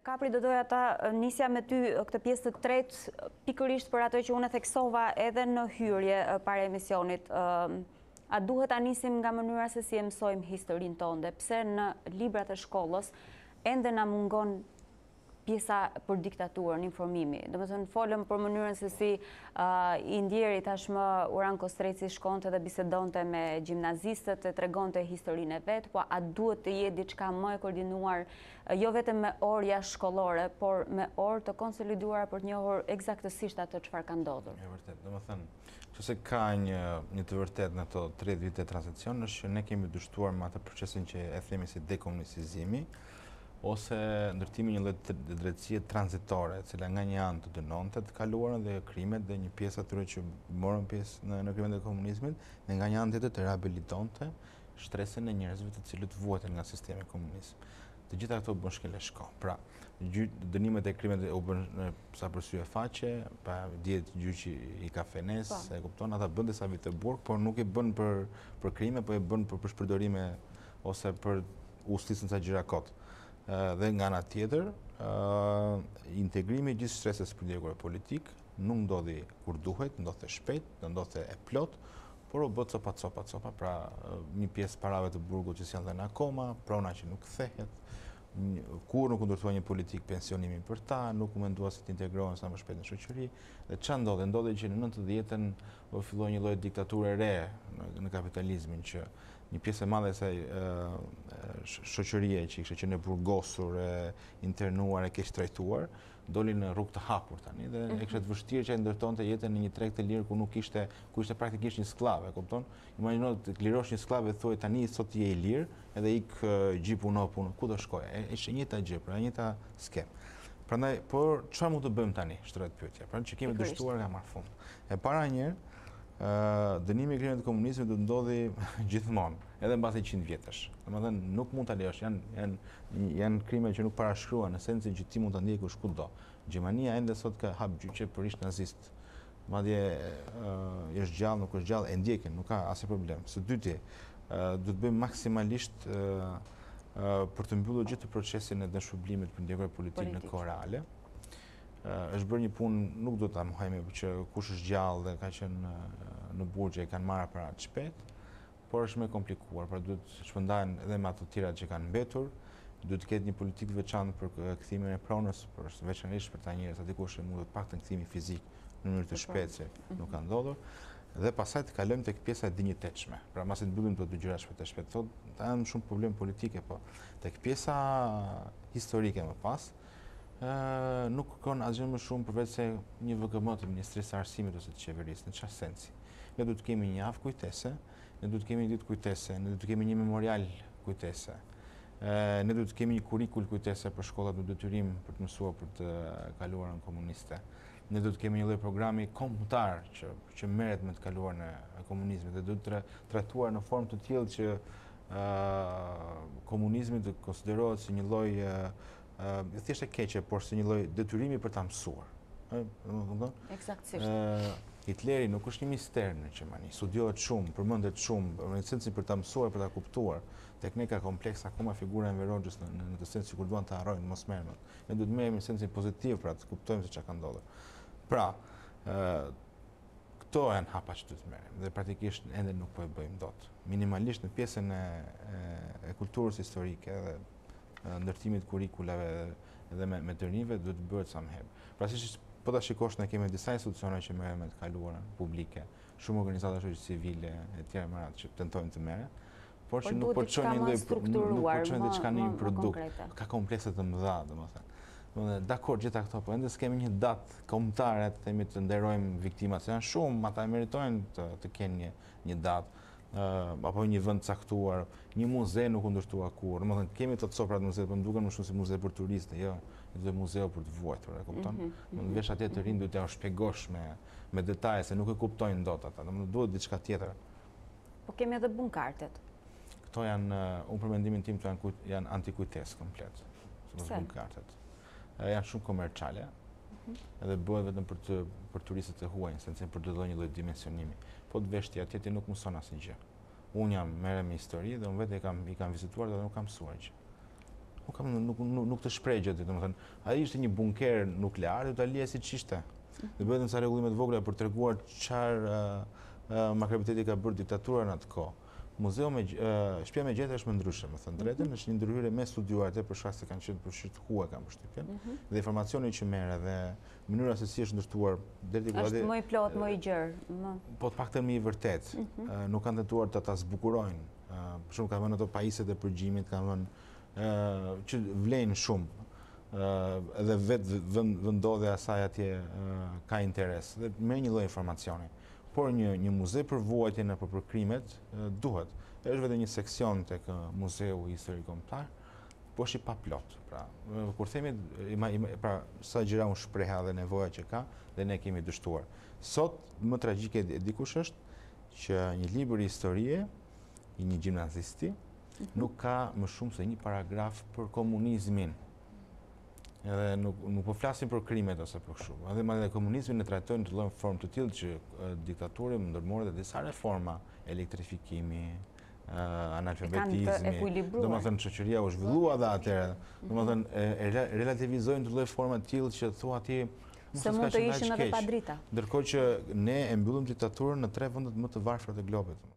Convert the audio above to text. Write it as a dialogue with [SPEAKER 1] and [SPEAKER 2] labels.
[SPEAKER 1] Kapri, do doja ta nisja me ty këtë pjesë të tretë pikërisht për atë që unë e theksova edhe në hyrje para emisionit. A duhet ta nisim nga mënyra se si e mësojmë historinë tonë dhe pse në librat e shkollës ende na mungon pjesa për diktaturën, informimi. Domethënë, folëm për mënyrën se si i ndjeri tashmë Uran Kostreci shkonte dhe bisedonte me gjimnazistët, të tregonte historinë e vet, po a duhet të jetë diçka më e koordinuar jo vetëm me orë jashtëshkollore, por me orë të konsoliduara për të njohur ekzaktësisht atë çfarë ka ndodhur.
[SPEAKER 2] E vërtetë. Domethënë, nëse ka një një të vërtetë në këto tridhjetë vite tranzicion është që ne kemi dështuar me atë procesin që e themi si dekomunizimi ose ndërtimi i një lloj drejtësie tranzitore, e cila nga një anë të dënonte të kaluarën dhe krimet dhe një pjesë atyre që morën pjesë në krimet e komunizmit dhe nga një anë tjetër të rehabilitonte shtresën e njerëzve të cilët vuajtën nga sistemi komunist. Të gjitha këto bën shkele shko. Pra, dënimet e krimet u bënë sa për sy e faqe, pa dihet gjyqi i kafesë, po. e kupton, ata bënë disa vite burg, por nuk i bënë për, për krime, po i bënë për shpërdorime ose për ustisën ca gjëra kot. Dhe nga ana tjetër, integrimi i gjithë shtresës përndjekur politike, nuk ndodhi kur duhet, ndodhte shpejt, ndodhte e plotë, por u bë copa copa copa, pra një pjesë parave të burgut që s'janë dhënë akoma, prona që nuk kthehet kurrë, nuk u ndërtua një politikë pensionimi për ta, nuk u mendua se të integrohen sa më shpejt në shoqëri, dhe çfarë ndodhi? Ndodhi që në 90-ën u filloi një lloj diktature e re në kapitalizmin që një pjesë e madhe e asaj shoqërie që ishte qenë e burgosur, e internuar, e keqtrajtuar, doli në rrugë të hapur tani dhe e kishte vështirë që të ndërtonte jetën në një treg të lirë ku nuk kishte, ku ishte praktikisht një sklav, e kupton? Imagjino të lirosh një sklav e të thuaj tani sot je i lirë, edhe ik gjej punë, ku do shkojë? E është e njëjta gjë, pra e njëjta skemë. Prandaj, por çfarë mund të bëjmë tani? Shtrohet pyetja. Pra që kemi dështuar ka marrë fund. E para një, dënimi i krimeve të komunizmit do të ndodhë gjithmonë. edhe mbas njëqind vjetësh. Domethënë nuk mund ta lejosh, janë janë janë krime që nuk parashkruhen në sensin që ti mund ta ndjekësh kudo. Gjermania ende sot ka hap gjyqe për ish-nazistë. Madje është gjallë, nuk është gjallë, e ndjekin, nuk ka asnjë problem. Së dyti, duhet të bëjmë maksimalisht për të mbyllur gjithë procesin e dëmshpërblimit për të përndjekurit politikë në kohë reale. Është bërë një punë, nuk do ta mohojmë që kush është gjallë dhe ka qenë në burgje kanë marrë paratë shpejt por është më e komplikuar, pra duhet të shpërndahen edhe me ato të tjerat që kanë mbetur, duhet të ketë një politikë të veçantë për kthimin e pronës, për veçanërisht për ata njerëz sa dikush që mund të paktën të kthimi fizik në mënyrë të shpejtë se mhm. nuk ka ndodhur dhe pastaj të kalojmë te pjesa e dinjitetshme. Pra mbasi të bëjmë këto gjëra shpejt e shpejt, thotë, këto janë shumë problem politike, po te pjesa historike më pas, nuk ka asgjë më shumë përveç se një VKM të Ministrisë së Arsimit ose të Qeverisë, në ça sensi. Ne duhet të kemi një akt kujtese, ne duhet të kemi një ditë kujtese, ne duhet të kemi një memorial kujtese. Ne duhet të kemi një kurikul kujtese për shkollat, një detyrim për të mësuar për të kaluarën komuniste. Ne duhet të kemi një lloj programi kombëtar që që merret me të kaluarën e komunizmit dhe duhet trajtuar në formë të tillë që komunizmi të konsiderohet si një lloj jo thjesht e keqe, por si një lloj detyrimi për ta mësuar. Ëh, domethënë.
[SPEAKER 1] Eksaktësisht.
[SPEAKER 2] Ëh, Hitleri nuk është një mister në Gjermani. Studiohet shumë, përmendet shumë, në sensin për ta mësuar, për ta kuptuar. Tek ne ka kompleks akoma figura e Enver Hoxhës në në atë sensin sikur duan ta harrojnë, mos merren. Ne duhet të merremi në sensin pozitiv, pra të kuptojmë se çka ka ndodhur. Pra, ëh, këto janë hapa që duhet të merren dhe praktikisht ende nuk po e bëjmë dot. Minimalisht në pjesën e e kulturës historike dhe ndërtimit të kurrikulave dhe me, me të rinjve duhet të bëhet sa më herët. Pra siç po të shikosh ne kemi disa institucione që merren me të kaluarën publike, shumë organizata të shoqërisë civile e tjera me radhë që tentojnë të merren, por, që nuk po çojnë ndonjë strukturuar, nuk po çojnë diçka në një produkt, ka komplekse të mëdha, domethënë. Domethënë, dakor gjitha këto, po ende s'kemi një datë kombëtare të themi të nderojmë viktimat, se janë shumë, ata e meritojnë të, të kenë një një datë, apo një vend të caktuar, një muze nuk u ndërtua kurrë. Domethënë kemi këto copa muze, po duken më shumë si muze për turistë, jo dhe muze për të vuajtur, e kupton? Mm -hmm. Po të vesh atje të rinj duhet t'ia shpjegosh me me detaje se nuk e kuptojnë dot ata. Domethënë duhet diçka tjetër.
[SPEAKER 1] Po kemi edhe bunkartet.
[SPEAKER 2] Këto janë, unë për mendimin tim, këto janë, janë antikujtesë komplet. Pse? Bunkartet. janë shumë komerciale mhm. dhe bëhet vetëm për të për turistët e huaj, në sensin për të dhënë një lloj dimensionimi. Po të vesh ti atje ti nuk mëson asnjë gjë. Un jam merrem me histori dhe un vetë kam i kam vizituar dhe nuk kam mësuar gjë. Nuk kam nuk nuk, nuk të shpreh gjë, domethënë, ai ishte një bunker nuklear, do ta lije siç ishte. Mhm. Dhe bëje vetëm ca rregullime të vogla për treguar çfarë uh, uh, ka bërë diktatura në atë kohë. Muzeu Shtëpia me gjethe është më ndryshe, me thënë të drejtën, është një ndërhyrje më e studiuar atje për shkak se kanë qenë përfshirë të huaj kam përshtypjen. Mhm. Dhe informacioni që merr dhe mënyra se si është ndërtuar deri diku
[SPEAKER 1] Është më i plot, më i gjerë, më.
[SPEAKER 2] Po të paktën më i vërtetë. Mhm. Nuk kanë tentuar ta ta zbukurojnë. Për shembull kanë vënë ato pajisjet e përgjimit, kanë vënë që vlejnë shumë edhe vetë vendndodhja e saj atje ka interes dhe me një lloj informacioni Por një një muze për vuajtjen apo për krimet duhet. Është vetëm një seksion tek Muzeu Historik Kombëtar, po është i paplot. Pra, kur themi mm, mm, pra sa gjëra unë shpreha dhe nevoja që ka dhe ne kemi dështuar. Sot më tragjikja dikund është që një libër historie i një gjimnazisti nuk ka më shumë se një paragraf për komunizmin. Edhe nuk nuk po flasim për krimet ose për kështu. Edhe madje komunizmin e trajtojnë në atë lloj forme të tillë që diktatura ndërmori dhe disa reforma, elektrifikimi, analfabetizmi. Domethënë shoqëria u zhvillua dhe atëherë. Mhm. Domethënë e relativizojnë në atë lloj forme të tillë që thua ti
[SPEAKER 1] se mund të ishim edhe pa drita.
[SPEAKER 2] Ndërkohë që ne e mbyllëm diktaturën në tre vendet më të varfra të globit.